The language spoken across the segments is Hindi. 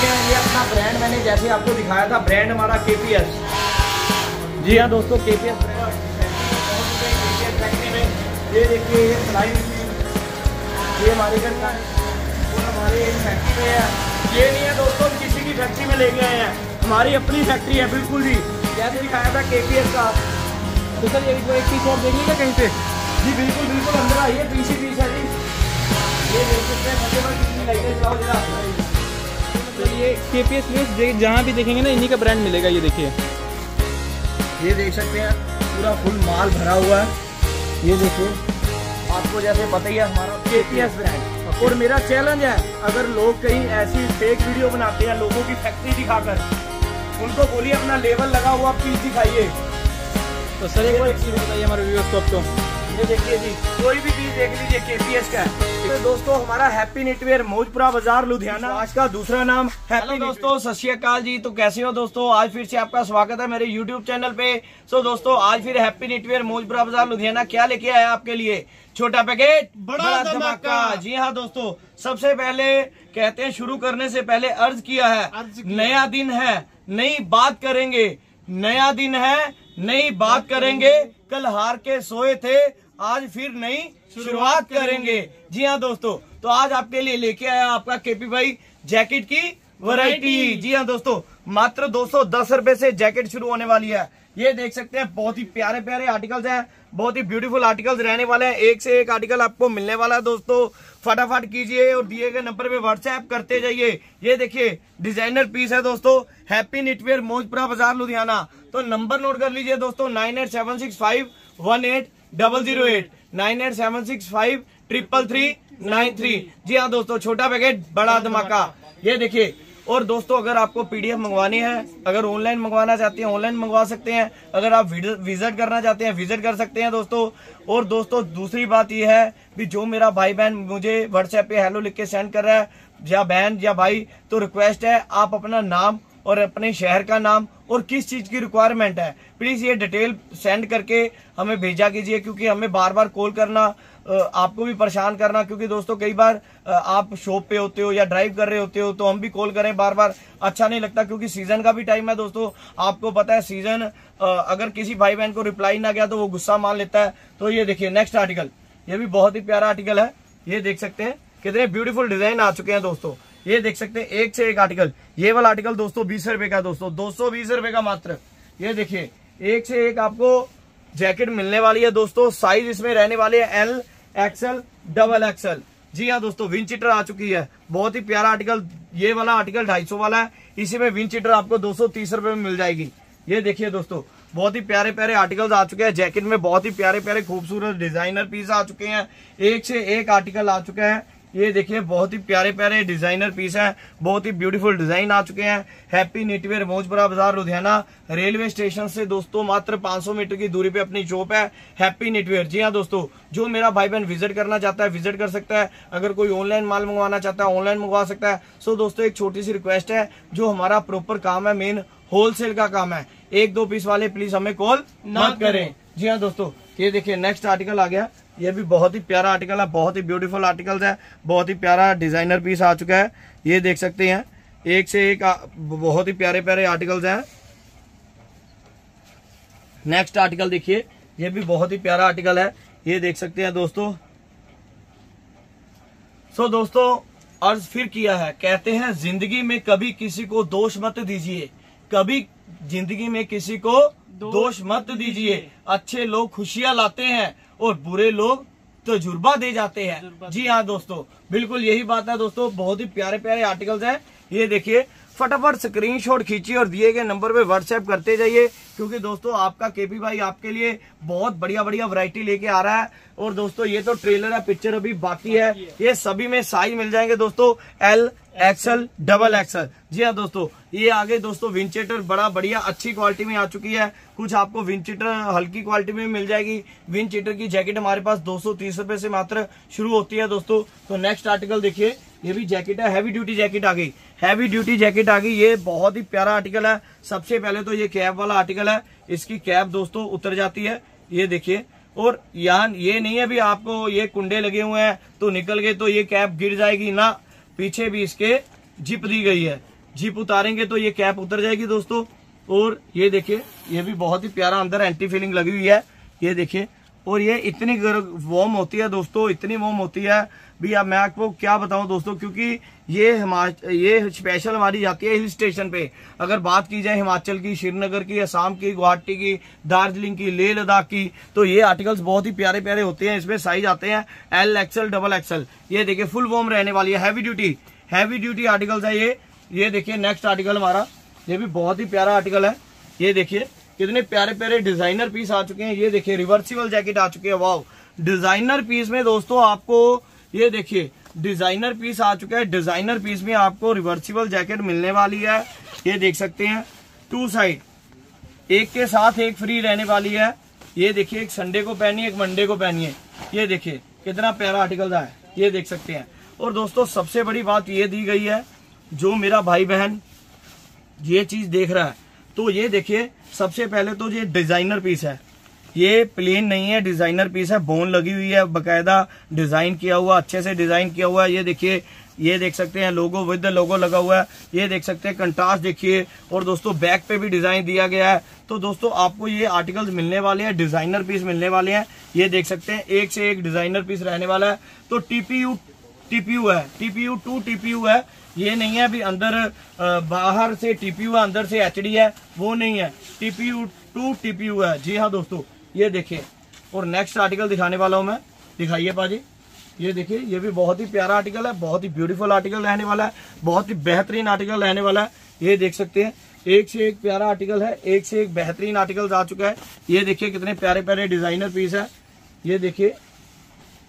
सकते हैं ये अपना ब्रांड मैंने जैसे आपको दिखाया था ब्रांड हमारा के पी एस जी हाँ दोस्तों केपीएस फैक्ट्री में ये देखिए, ये सिलाई मशीन ये हमारे घर का और हमारे फैक्ट्री में है। ये नहीं है दोस्तों किसी की फैक्ट्री में लेके आए हैं। हमारी अपनी फैक्ट्री है, बिल्कुल जी जैसे दिखाया था के पी एस का। तो सर, ये एक पीस और लीजिए कहीं से। जी, बिल्कुल बिल्कुल अंदर आइए पीस है जी ये देख सकते हैं पर कितनी लाइटें चलाओ जरा तो ये के पी एस जहाँ भी देखेंगे ना इन्हीं का ब्रांड मिलेगा ये देखिए। ये देख सकते हैं पूरा फुल माल भरा हुआ है। ये देखिए आपको जैसे पता ही है हमारा केपीएस ब्रांड और मेरा चैलेंज है अगर लोग कहीं ऐसी फेक वीडियो बनाते हैं लोगों की फैक्ट्री दिखाकर उनको बोलिए अपना लेवल लगा हुआ पीस दिखाइए। तो सर एक बार एक्सपीरियंस बताइए हमारे व्यूअर्स को अब तो। ये देखिए जी कोई भी चीज़ देख लीजिए के पी एस का है। तो दोस्तों हमारा हैप्पी नेटवेयर मौजपुरा बाज़ार लुधियाना। आज का दूसरा नाम हैप्पी दोस्तों सत श्रीकाल जी। तो कैसे हो दोस्तों? आज फिर से आपका स्वागत है मेरे यूट्यूब चैनल पे। सो दोस्तों आज फिर हैप्पी नेटवेयर मौजपुरा बाज़ार लुधियाना क्या लेके आया आपके लिए? छोटा पैकेट बड़ा धमाका। जी हाँ दोस्तों सबसे पहले कहते हैं शुरू करने से पहले अर्ज़ किया है। नया दिन है नई बात करेंगे। नया दिन है नई बात करेंगे। कल हार के सोए थे आज फिर नई शुरुआत करेंगे। जी हाँ दोस्तों तो आज आपके लिए लेके आया आपका केपी भाई जैकेट की वैरायटी। जी हाँ दोस्तों मात्र दो सौ दस रूपए से जैकेट शुरू होने वाली है। ये देख सकते हैं बहुत ही प्यारे प्यारे आर्टिकल्स हैं बहुत ही ब्यूटीफुल आर्टिकल्स रहने वाले हैं। एक से एक आर्टिकल आपको मिलने वाला है दोस्तों। फटाफट कीजिए और दिए गए नंबर पे व्हाट्सएप करते जाइए। ये देखिए डिज़ाइनर पीस है दोस्तों हैप्पी निटवेयर मोजपुरा बाज़ार लुधियाना तो नंबर नोट कर लीजिए दोस्तों nine eight seven six five one eight double zero eight nine eight seven six five triple three nine three जी हाँ दोस्तों, छोटा पैकेट बड़ा धमाका। ये देखिए, और दोस्तों, अगर आपको पीडीएफ मंगवानी है, अगर ऑनलाइन मंगवाना चाहते हैं ऑनलाइन मंगवा सकते हैं। अगर आप विज़िट करना चाहते हैं विज़िट कर सकते हैं दोस्तों। और दोस्तों, दूसरी बात यह है कि जो मेरा भाई बहन मुझे व्हाट्सएप पे हेलो लिख के सेंड कर रहा है, या बहन या भाई तो रिक्वेस्ट है, आप अपना नाम और अपने शहर का नाम और किस चीज़ की रिक्वायरमेंट है। प्लीज़ ये डिटेल सेंड करके हमें भेजा कीजिए, क्योंकि हमें बार बार कॉल करना आपको भी परेशान करना, क्योंकि दोस्तों कई बार आप शॉप पे होते हो या ड्राइव कर रहे होते हो तो हम भी कॉल करें बार बार अच्छा नहीं लगता, क्योंकि सीज़न का भी टाइम है दोस्तों। आपको पता है सीज़न अगर किसी भाई बहन को रिप्लाई ना गया तो वो गुस्सा मान लेता है। तो ये देखिए नेक्स्ट आर्टिकल ये भी बहुत ही प्यारा आर्टिकल है। ये देख सकते हैं। कितने ब्यूटीफुल डिज़ाइन आ चुके हैं दोस्तों। ये देख सकते हैं, एक से एक आर्टिकल ये वाला आर्टिकल दोस्तों बीस रुपए का दोस्तों, दो सौ बीस रुपए का मात्र। ये देखिए, एक से एक आपको जैकेट मिलने वाली है दोस्तों साइज़ इसमें रहने वाले हैं एल एक्सएल डबल एक्सएल जी हाँ दोस्तों विंचिटर आ चुकी है। बहुत ही प्यारा आर्टिकल ये वाला आर्टिकल 250 वाला है। इसी में विंचिटर आपको दो सौ में मिल जाएगी। ये देखिए दोस्तों, बहुत ही प्यारे प्यारे आर्टिकल्स आ चुके हैं। जैकेट में बहुत ही प्यारे प्यारे खूबसूरत डिज़ाइनर पीस आ चुके हैं। एक से एक आर्टिकल आ चुके हैं। ये देखिए बहुत ही प्यारे प्यारे डिज़ाइनर पीस है बहुत ही ब्यूटीफुल डिज़ाइन आ चुके हैं। हैप्पी नेटवेयर मौजपुरा बाज़ार लुधियाना। रेलवे स्टेशन से दोस्तों मात्र 500 मीटर की दूरी पे अपनी शॉप है। हैप्पी नेटवेयर जी हाँ दोस्तों जो मेरा भाई बहन विज़िट करना चाहता है विज़िट कर सकता है। अगर कोई ऑनलाइन माल मंगवाना चाहता है ऑनलाइन मंगवा सकता है। सो दोस्तों एक छोटी सी रिक्वेस्ट है जो हमारा प्रॉपर काम है मेन होलसेल का काम है। एक दो पीस वाले प्लीज़ हमें कॉल ना करें। जी हाँ दोस्तों ये देखिए नेक्स्ट आर्टिकल आ गया। ये भी बहुत ही प्यारा आर्टिकल है बहुत ही ब्यूटीफुल आर्टिकल है बहुत ही प्यारा डिज़ाइनर पीस आ चुका है। ये देख सकते हैं एक से एक बहुत ही प्यारे प्यारे आर्टिकल्स हैं। नेक्स्ट आर्टिकल देखिए ये भी बहुत ही प्यारा आर्टिकल है। ये देख सकते हैं दोस्तों। सो दोस्तों अर्ज़ फिर किया है कहते हैं ज़िंदगी में कभी किसी को दोष मत दीजिए। कभी ज़िंदगी में किसी को दोष मत दीजिए। अच्छे लोग खुशियाँ लाते हैं और बुरे लोग तजुर्बा दे जाते हैं। जी हाँ दोस्तों बिल्कुल यही बात है दोस्तों बहुत ही प्यारे प्यारे आर्टिकल्स हैं। ये देखिए फटाफट स्क्रीनशॉट खींचिए और दिए गए नंबर पे व्हाट्सएप करते जाइए क्योंकि दोस्तों आपका केपी भाई आपके लिए बहुत बढ़िया बढ़िया वैरायटी लेके आ रहा है। और दोस्तों ये तो ट्रेलर है पिक्चर अभी बाकी है। ये सभी में साइज़ मिल जाएँगे दोस्तों एल एक्सएल डबल एक्सएल जी हाँ दोस्तों, ये आगे दोस्तों विंचेटर बड़ा बढ़िया, अच्छी क्वालिटी में आ चुकी है। कुछ आपको विंचेटर हल्की क्वालिटी में मिल जाएगी। विंचेटर की जैकेट हमारे पास दो सौ से मात्र शुरू होती है दोस्तों। तो नेक्स्ट आर्टिकल देखिए, ये भी जैकेट है हैवी ड्यूटी जैकेट आ गई। हैवी ड्यूटी जैकेट आ गई, ये बहुत ही प्यारा आर्टिकल है। सबसे पहले तो ये कैब वाला आर्टिकल है। इसकी कैब दोस्तों उतर जाती है, ये देखिए। और यहाँ ये नहीं है भी आपको, ये कुंडे लगे हुए हैं तो निकल गए तो ये कैब गिर जाएगी, ना। पीछे भी इसके जिप दी गई है। जिप उतारेंगे तो ये कैप उतर जाएगी दोस्तों। और ये देखिए, ये भी बहुत ही प्यारा अंदर एंटी फीलिंग लगी हुई है। ये देखिए, और ये इतनी वार्म होती है दोस्तों, इतनी वॉम होती है। भी अब मैं आपको क्या बताऊँ दोस्तों, क्योंकि ये हिमाचल ये स्पेशल हमारी जाती है हिल स्टेशन पे। अगर बात की जाए हिमाचल की, श्रीनगर की, असम की, गुवाहाटी की, दार्जिलिंग की, लेह लद्दाख की तो ये आर्टिकल्स बहुत ही प्यारे प्यारे होते हैं, इसमें साइज़ आते हैं एल एक्सएल डबल एक्सएल ये देखिए फुल वॉर्म रहने वाली है heavy duty heavy duty articles है ये। ये देखिए नेक्स्ट आर्टिकल हमारा, ये भी बहुत ही प्यारा आर्टिकल है। ये देखिए, कितने प्यारे प्यारे डिज़ाइनर पीस आ चुके हैं। ये देखिए रिवर्सिबल जैकेट आ चुके हैं वाव डिज़ाइनर पीस में दोस्तों आपको ये देखिए डिज़ाइनर पीस आ चुका है। डिज़ाइनर पीस में आपको रिवर्सिबल जैकेट मिलने वाली है। ये देख सकते हैं टू साइड एक के साथ एक फ्री रहने वाली है। ये देखिए, एक संडे को पहनिए, एक मंडे को पहनिए। ये देखिए, कितना प्यारा आर्टिकल है ये देख सकते हैं। और दोस्तों, सबसे बड़ी बात ये दी गई है, जो मेरा भाई बहन ये चीज़ देख रहा है। तो ये देखिए, सबसे पहले तो ये डिज़ाइनर पीस है। ये प्लेन नहीं है डिज़ाइनर पीस है बोन लगी हुई है, बकायदा डिज़ाइन किया हुआ, अच्छे से डिज़ाइन किया हुआ है। ये देखिए, ये देख सकते हैं लोगो विद लोगो लगा हुआ है। ये देख सकते हैं कंट्रास्ट देखिए, और दोस्तों बैक पे भी डिज़ाइन दिया गया है। तो दोस्तों, आपको ये आर्टिकल्स मिलने वाले हैं डिज़ाइनर पीस मिलने वाले हैं। ये देख सकते हैं, एक से एक डिज़ाइनर पीस रहने वाला है। तो टीपीयू टीपीयू है टीपीयू टू टीपीयू है। ये नहीं है अभी अंदर बाहर से टीपीयू है, अंदर से एचडी है, वो नहीं है। टीपीयू टू टीपीयू है। जी हाँ दोस्तों ये देखिए, और नेक्स्ट आर्टिकल दिखाने वाला हूँ मैं। दिखाइए पाजी। ये देखिए, ये भी बहुत ही प्यारा आर्टिकल है, बहुत ही ब्यूटीफुल आर्टिकल रहने वाला है, बहुत ही बेहतरीन आर्टिकल रहने वाला है। ये देख सकते हैं, एक से एक प्यारा आर्टिकल है, एक से एक बेहतरीन आर्टिकल आ चुका है। ये देखिए, कितने प्यारे प्यारे डिज़ाइनर पीस है। ये देखिए,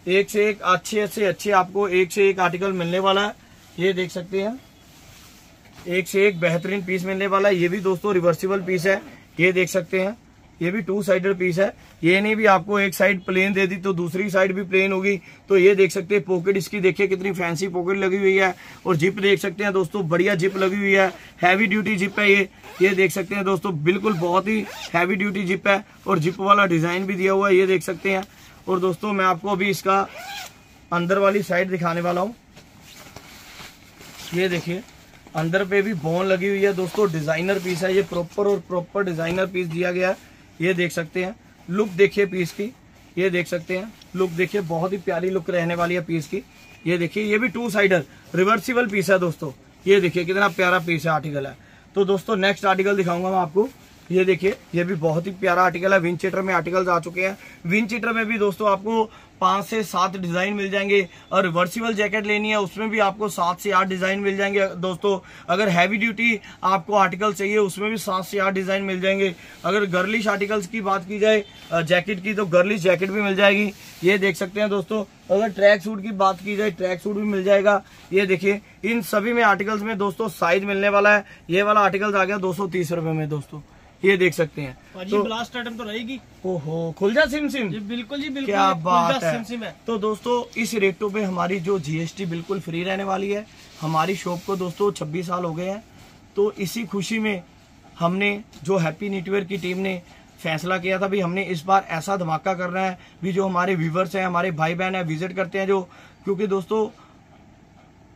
एक से एक अच्छे से अच्छे आपको एक से एक आर्टिकल मिलने वाला है। ये देख सकते हैं, एक से एक बेहतरीन पीस मिलने वाला है। ये भी दोस्तों रिवर्सिबल पीस है। ये देख सकते हैं ये भी टू साइडेड पीस है। ये नहीं भी आपको एक साइड प्लेन दे दी तो दूसरी साइड भी प्लेन होगी। तो ये देख सकते हैं पॉकेट इसकी देखिए कितनी फैंसी पॉकेट लगी हुई है। और जिप देख सकते हैं दोस्तों, बढ़िया जिप लगी हुई है। हैवी ड्यूटी जिप है ये। ये देख सकते हैं दोस्तों, बिल्कुल बहुत ही हैवी ड्यूटी जिप है। और जिप वाला डिज़ाइन भी दिया हुआ है, ये देख सकते हैं। और दोस्तों, मैं आपको अभी इसका अंदर वाली साइड दिखाने वाला हूँ। ये देखिए, अंदर पे भी बोन लगी हुई है दोस्तों डिज़ाइनर पीस है ये प्रॉपर और प्रॉपर डिज़ाइनर पीस दिया गया है। ये देख सकते हैं। लुक देखिए पीस की। ये देख सकते हैं। लुक देखिए, बहुत ही प्यारी लुक रहने वाली है पीस की। ये देखिए, ये भी टू साइडर रिवर्सिबल पीस है दोस्तों। ये देखिए, कितना प्यारा पीस है आर्टिकल है। तो दोस्तों नेक्स्ट आर्टिकल दिखाऊँगा मैं आपको। ये देखिए, ये भी बहुत ही प्यारा आर्टिकल है। विंड चीटर में आर्टिकल्स आ चुके हैं। विंड चीटर में भी दोस्तों आपको पाँच से सात डिज़ाइन मिल जाएँगे और रिवर्सिबल जैकेट लेनी है, उसमें भी आपको सात से आठ डिज़ाइन मिल जाएँगे। दोस्तों, अगर हैवी ड्यूटी आपको आर्टिकल चाहिए, उसमें भी सात से आठ डिज़ाइन मिल जाएँगे। अगर गर्लिश आर्टिकल्स की बात की जाए जैकेट की तो गर्लिश जैकेट भी मिल जाएगी। ये देख सकते हैं दोस्तों, अगर ट्रैक सूट की बात की जाए ट्रैक सूट भी मिल जाएगा। ये देखिए, इन सभी में आर्टिकल्स में दोस्तों साइज़ मिलने वाला है। ये वाला आर्टिकल्स आ गया दो सौ में दोस्तों। ये देख सकते हैं। तो ब्लास्ट आइटम तो रहेगी। ओहो खुल जा सिम सिम। जी बिल्कुल जी बिल्कुल। क्या बात है।, सिम सिम है। तो दोस्तों इस रेटो पे हमारी जो जीएसटी बिल्कुल फ्री रहने वाली है हमारी शॉप को दोस्तों 26 साल हो गए हैं। तो इसी खुशी में हमने जो हैप्पी नीटवेयर की टीम ने फैसला किया था भी हमने इस बार ऐसा धमाका करना है भी जो हमारे व्यूवर्स हैं हमारे भाई बहन है विज़िट करते हैं जो क्योंकि दोस्तों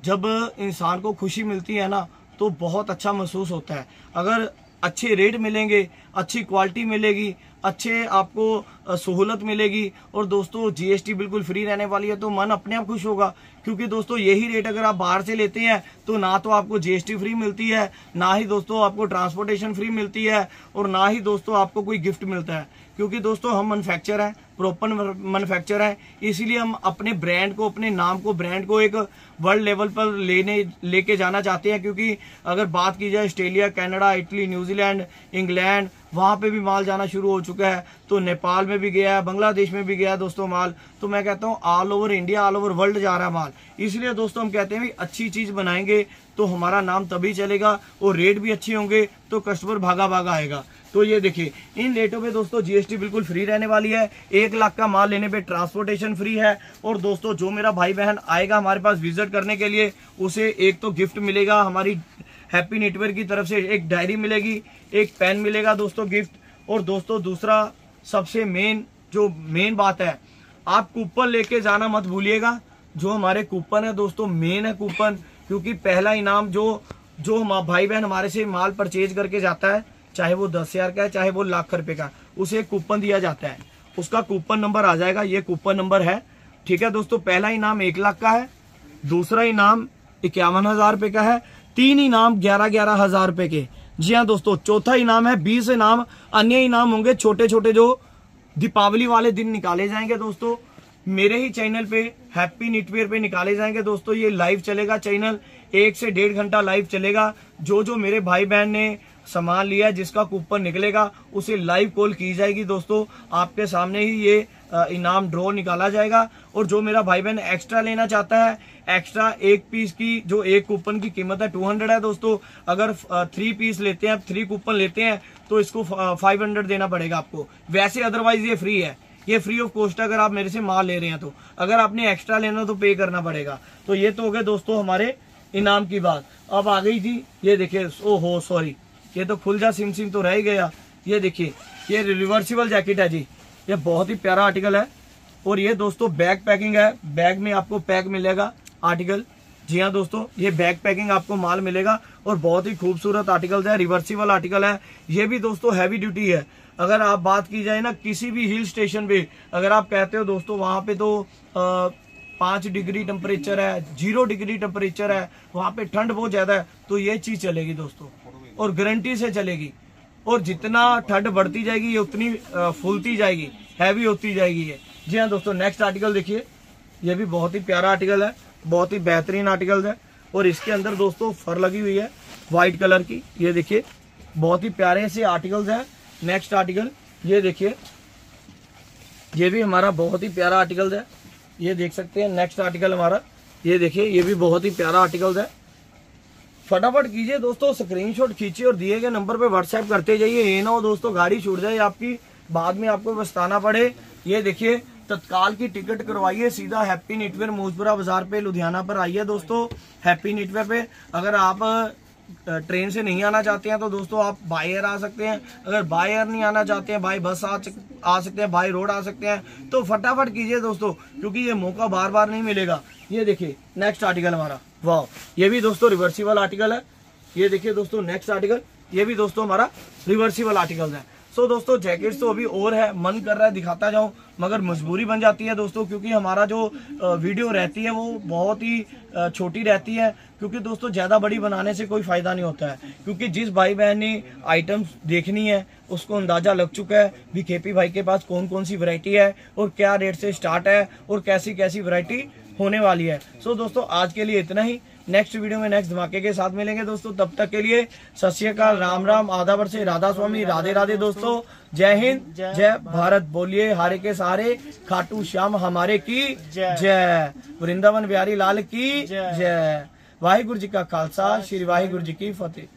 जब इंसान को खुशी मिलती है ना तो बहुत अच्छा महसूस होता है। अगर अच्छे रेट मिलेंगे, अच्छी क्वालिटी मिलेगी, अच्छे आपको सहूलत मिलेगी। और दोस्तों जीएसटी बिल्कुल फ्री रहने वाली है तो मन अपने आप खुश होगा। क्योंकि दोस्तों, यही रेट अगर आप बाहर से लेते हैं तो ना तो आपको जीएसटी फ्री मिलती है, ना ही दोस्तों आपको ट्रांसपोर्टेशन फ्री मिलती है, और ना ही दोस्तों आपको कोई गिफ्ट मिलता है। क्योंकि दोस्तों, हम मैनुफैक्चर हैं प्रॉपर मैन्युफैक्चर है। इसीलिए हम अपने ब्रांड को, अपने नाम को ब्रांड को एक वर्ल्ड लेवल पर लेने, लेके जाना चाहते हैं, क्योंकि अगर बात की जाए Australia Canada Italy New Zealand England वहाँ पे भी माल जाना शुरू हो चुका है तो नेपाल में भी गया है, बांग्लादेश में भी गया है दोस्तों माल। तो मैं कहता हूँ all over India all over world जा रहा है माल। इसलिए दोस्तों हम कहते हैं अच्छी चीज़ बनाएँगे तो हमारा नाम तभी चलेगा, और रेट भी अच्छे होंगे तो कस्टमर भागा भागा आएगा। तो ये देखिए, इन रेटों पे दोस्तों जीएसटी बिल्कुल फ्री रहने वाली है। एक लाख का माल लेने पे ट्रांसपोर्टेशन फ्री है। और दोस्तों, जो मेरा भाई बहन आएगा हमारे पास विज़िट करने के लिए, उसे एक तो गिफ्ट मिलेगा, हमारी हैप्पी नेटवर्क की तरफ़ से एक डायरी मिलेगी, एक पेन मिलेगा दोस्तों गिफ्ट और दोस्तों, दूसरा सबसे मेन जो मेन बात है, आप कूपन लेके जाना मत भूलिएगा। जो हमारे कूपन है दोस्तों मेन है कूपन क्योंकि पहला इनाम जो जो भाई बहन हमारे से माल परचेज करके जाता है चाहे वो दस हज़ार का है, चाहे वो लाख रुपए का, उसे एक कूपन दिया जाता है। उसका कूपन नंबर आ जाएगा, ये कूपन नंबर है। ठीक है दोस्तों, पहला इनाम एक लाख का है, दूसरा इनाम इक्यावन हज़ार रुपए का है, तीन इनाम ग्यारह ग्यारह हज़ार रुपए के। जी हाँ दोस्तों, चौथा इनाम है, बीस इनाम, अन्य इनाम होंगे छोटे छोटे जो दीपावली वाले दिन निकाले जाएँगे दोस्तों। मेरे ही चैनल पे, हैप्पी निटवेयर पे निकाले जाएँगे दोस्तों, ये लाइव चलेगा। चैनल एक से डेढ़ घंटा लाइव चलेगा। जो जो मेरे भाई बहन ने सामान लिया जिसका कूपन निकलेगा, उसे लाइव कॉल की जाएगी दोस्तों। आपके सामने ही ये इनाम ड्रॉ निकाला जाएगा। और जो मेरा भाई बहन एक्स्ट्रा लेना चाहता है एक्स्ट्रा एक पीस की, जो एक कूपन की कीमत है टू हंड्रेड है दोस्तों। अगर थ्री पीस लेते हैं थ्री कूपन लेते हैं तो इसको फाइव हंड्रेड देना पड़ेगा आपको। वैसे अदरवाइज़ ये फ्री है। ये फ्री ऑफ़ कॉस्ट अगर आप मेरे से माल ले रहे हैं तो। अगर आपने एक्स्ट्रा लेना तो पे करना पड़ेगा। तो ये तो हो गए दोस्तों हमारे इनाम की बात। अब आ गई थी, ये देखिए हो सॉरी ये तो खुल जा सिम सिम तो रह ही गया। ये देखिए ये रिवर्सिबल जैकेट है जी। ये बहुत ही प्यारा आर्टिकल है। और ये दोस्तों बैग पैकिंग है। बैग में आपको पैक मिलेगा आर्टिकल जी हाँ दोस्तों ये बैग पैकिंग आपको माल मिलेगा। और बहुत ही खूबसूरत आर्टिकल है रिवर्सिबल आर्टिकल है। ये भी दोस्तों हैवी ड्यूटी है। अगर आप बात की जाए ना किसी भी हिल स्टेशन पे अगर आप कहते हो दोस्तों वहाँ पे तो आ, पाँच डिग्री टेम्परेचर है ज़ीरो डिग्री टेम्परेचर है वहाँ पे ठंड बहुत ज़्यादा है तो ये चीज़ चलेगी दोस्तों। और गारंटी से चलेगी। और जितना ठंड बढ़ती जाएगी, ये उतनी फूलती जाएगी हैवी होती जाएगी ये। जी हाँ दोस्तों नेक्स्ट आर्टिकल देखिए। ये भी बहुत ही प्यारा आर्टिकल है, बहुत ही बेहतरीन आर्टिकल है। और इसके अंदर दोस्तों फर लगी हुई है व्हाइट कलर की। ये देखिए, बहुत ही प्यारे से आर्टिकल्स हैं। नेक्स्ट आर्टिकल ये देखिए। ये भी हमारा बहुत ही प्यारा आर्टिकल है। ये देख सकते हैं नेक्स्ट आर्टिकल हमारा। ये देखिए, ये भी बहुत ही प्यारा आर्टिकल है। फटाफट कीजिए दोस्तों स्क्रीनशॉट खींचिए और दिए गए नंबर पे व्हाट्सएप करते जाइए। ये ना हो दोस्तों, गाड़ी छूट जाए आपकी, बाद में आपको बस्ताना पड़े। ये देखिए, तत्काल की टिकट करवाइए, सीधा हैप्पी नेटवेयर मोजपुरा बाज़ार पे, लुधियाना पर आइए दोस्तों हैप्पी नेटवेयर पे। अगर आप ट्रेन से नहीं आना चाहते हैं तो दोस्तों आप बाई एयर आ सकते हैं। अगर बाई एयर नहीं आना चाहते हैं बाई बस आ, आ सकते हैं बाई रोड आ सकते हैं तो फटाफट कीजिए दोस्तों क्योंकि ये मौका बार बार नहीं मिलेगा। ये देखिए नेक्स्ट आर्टिकल हमारा। वाह ये भी दोस्तों रिवर्सिबल आर्टिकल है। ये देखिए दोस्तों नेक्स्ट आर्टिकल ये भी दोस्तों हमारा रिवर्सिबल आर्टिकल है। सो दोस्तों जैकेट्स तो अभी और है, मन कर रहा है, दिखाता जाऊँ, मगर मजबूरी बन जाती है दोस्तों, क्योंकि हमारा जो वीडियो रहती है वो बहुत ही छोटी रहती है, क्योंकि दोस्तों, ज़्यादा बड़ी बनाने से कोई फ़ायदा नहीं होता है, क्योंकि जिस भाई बहन ने आइटम्स देखनी है, उसको अंदाज़ा लग चुका है भी केपी भाई के पास कौन कौन सी वैरायटी है और क्या रेट से स्टार्ट है और कैसी कैसी वैरायटी होने वाली है। सो दोस्तों, आज के लिए इतना ही। नेक्स्ट वीडियो में नेक्स्ट धमाके के साथ मिलेंगे दोस्तों। तब तक के लिए सत श्री राम राम। आधा वर्ष राधा स्वामी। राधे राधे दोस्तों। जय हिंद। जय भारत। बोलिए हारे के सारे खाटू श्याम हमारे की जय। वृंदावन बिहारी लाल की जय। वाहिगुरु जी का खालसा। श्री वाहिगुरु जी की फतेह।